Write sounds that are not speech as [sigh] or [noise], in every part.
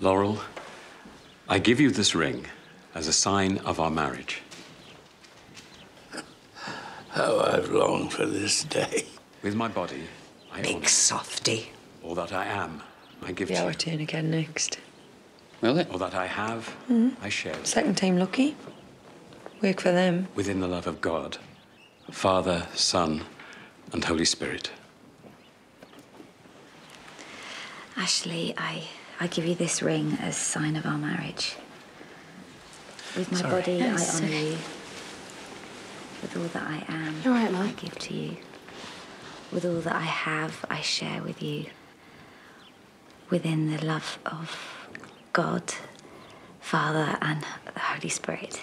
Laurel, I give you this ring as a sign of our marriage. How I've longed for this day. With my body, I Big honor softy. all that I am. I give Yeah, to our you. turn again next. Will it? All that I have, mm-hmm. I share Second time lucky. Work for them. within the love of God, Father, Son, and Holy Spirit. Ashley, I, I give you this ring as sign of our marriage. With my Sorry. body, No, I honour okay. you. With all that I am, You're right, I Mum. give to you. With all that I have, I share with you. Within the love of God, Father, and the Holy Spirit.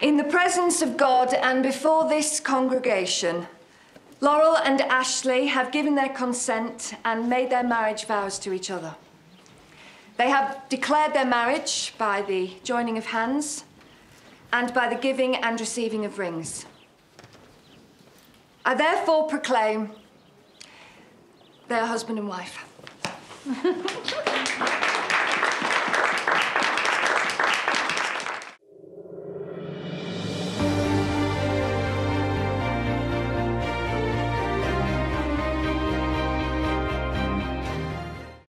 In the presence of God and before this congregation, Laurel and Ashley have given their consent and made their marriage vows to each other. They have declared their marriage by the joining of hands and by the giving and receiving of rings. I therefore proclaim they are husband and wife. [laughs]